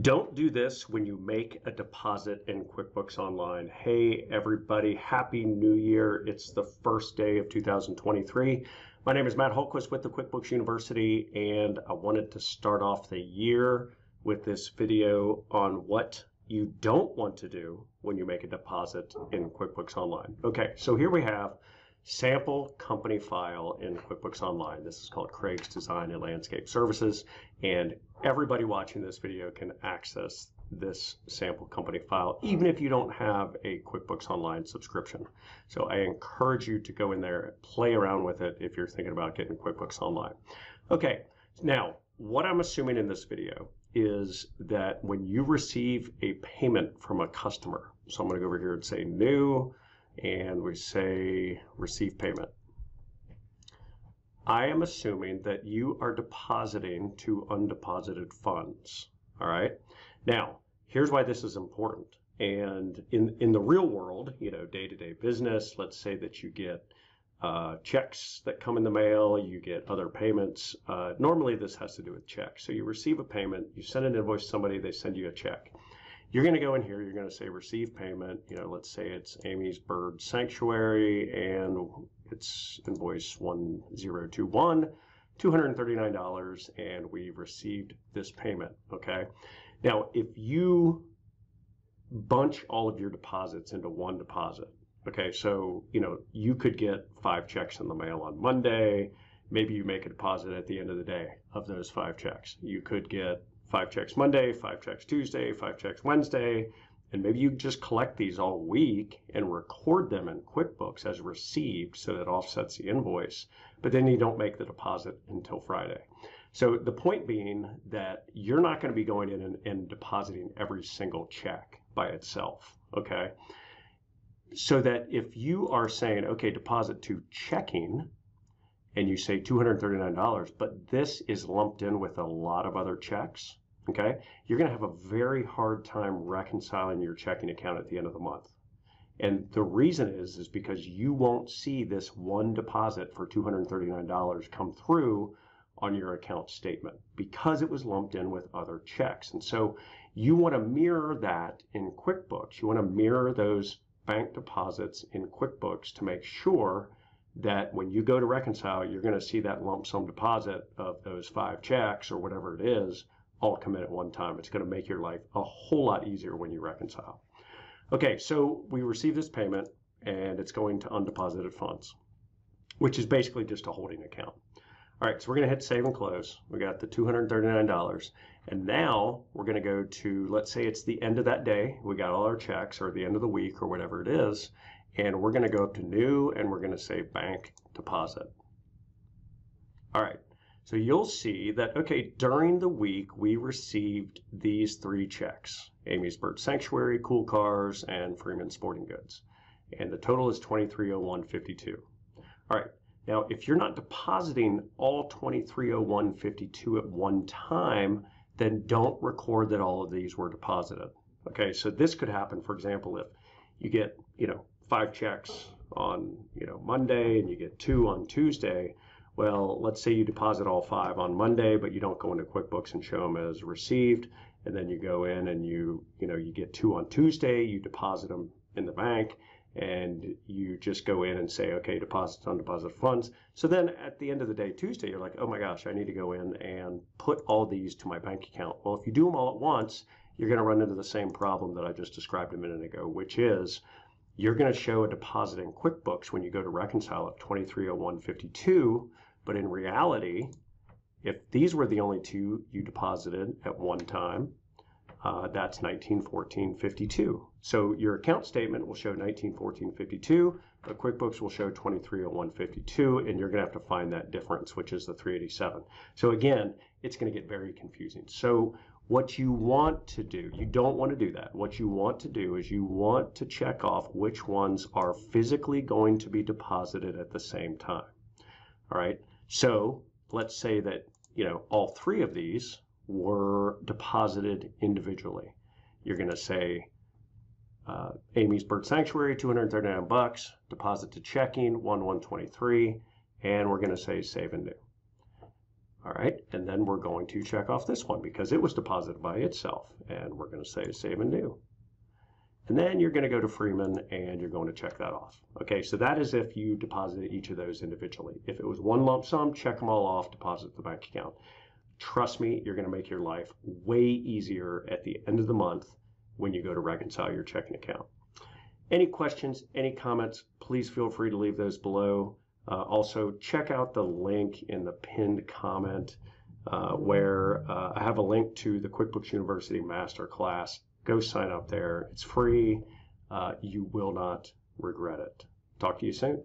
Don't do this when you make a deposit in QuickBooks Online. Hey, everybody, Happy New Year. It's the first day of 2023. My name is Matt Holquist with the QuickBooks University, and I wanted to start off the year with this video on what you don't want to do when you make a deposit in QuickBooks Online. Okay, so here we have sample company file in QuickBooks Online. This is called Craig's Design and Landscape Services, and everybody watching this video can access this sample company file, even if you don't have a QuickBooks Online subscription. So I encourage you to go in there, and play around with it if you're thinking about getting QuickBooks Online. Okay, now what I'm assuming in this video is that when you receive a payment from a customer, so I'm going to go over here and say new, and we say receive payment. I am assuming that you are depositing to undeposited funds. All right. Now, here's why this is important. And in, in the real world, you know, day to day business, let's say that you get uh, checks that come in the mail, you get other payments. Uh, normally, this has to do with checks. So you receive a payment, you send an invoice to somebody, they send you a check. You're going to go in here, you're going to say receive payment. You know, let's say it's Amy's Bird Sanctuary and it's invoice 1021, $239, and we received this payment. Okay. Now, if you bunch all of your deposits into one deposit, okay, so, you know, you could get five checks in the mail on Monday. Maybe you make a deposit at the end of the day of those five checks. You could get five checks Monday, five checks Tuesday, five checks Wednesday, and maybe you just collect these all week and record them in QuickBooks as received so that offsets the invoice, but then you don't make the deposit until Friday. So the point being that you're not going to be going in and, and depositing every single check by itself, okay? So that if you are saying, okay, deposit to checking, and you say $239, but this is lumped in with a lot of other checks, okay, you're going to have a very hard time reconciling your checking account at the end of the month. And the reason is, is because you won't see this one deposit for $239 come through on your account statement because it was lumped in with other checks. And so you want to mirror that in QuickBooks. You want to mirror those bank deposits in QuickBooks to make sure that when you go to reconcile, you're going to see that lump sum deposit of those five checks or whatever it is all come in at one time. It's going to make your life a whole lot easier when you reconcile. Okay, so we receive this payment and it's going to undeposited funds, which is basically just a holding account. All right, so we're going to hit save and close. We got the $239. And now we're going to go to, let's say it's the end of that day. We got all our checks or the end of the week or whatever it is and we're going to go up to new and we're going to say bank deposit. All right, so you'll see that, okay, during the week we received these three checks, Amy's Bird Sanctuary, Cool Cars, and Freeman Sporting Goods. And the total is 2301.52. All right, now if you're not depositing all 2301.52 at one time, then don't record that all of these were deposited. Okay, so this could happen, for example, if you get, you know, five checks on you know Monday and you get two on Tuesday, well, let's say you deposit all five on Monday, but you don't go into QuickBooks and show them as received, and then you go in and you you know you get two on Tuesday, you deposit them in the bank, and you just go in and say, okay, deposit on deposit funds. So then at the end of the day, Tuesday, you're like, oh my gosh, I need to go in and put all these to my bank account. Well, if you do them all at once, you're going to run into the same problem that I just described a minute ago, which is you're going to show a deposit in QuickBooks when you go to reconcile at 2301.52, but in reality, if these were the only two you deposited at one time, uh, that's 1914.52. So your account statement will show 1914.52, but QuickBooks will show 2301.52, and you're going to have to find that difference, which is the 387. So again, it's going to get very confusing. So what you want to do, you don't want to do that. What you want to do is you want to check off which ones are physically going to be deposited at the same time. All right. So let's say that, you know, all three of these were deposited individually. You're going to say uh, Amy's Bird Sanctuary, 239 bucks, deposit to checking, 1123, and we're going to say save and new. All right, and then we're going to check off this one because it was deposited by itself. And we're going to say save and new. And then you're going to go to Freeman and you're going to check that off. Okay, so that is if you deposited each of those individually. If it was one lump sum, check them all off, deposit the bank account. Trust me, you're going to make your life way easier at the end of the month when you go to reconcile your checking account. Any questions, any comments, please feel free to leave those below. Uh, also, check out the link in the pinned comment uh, where uh, I have a link to the QuickBooks University Masterclass Go sign up there. It's free. Uh, you will not regret it. Talk to you soon.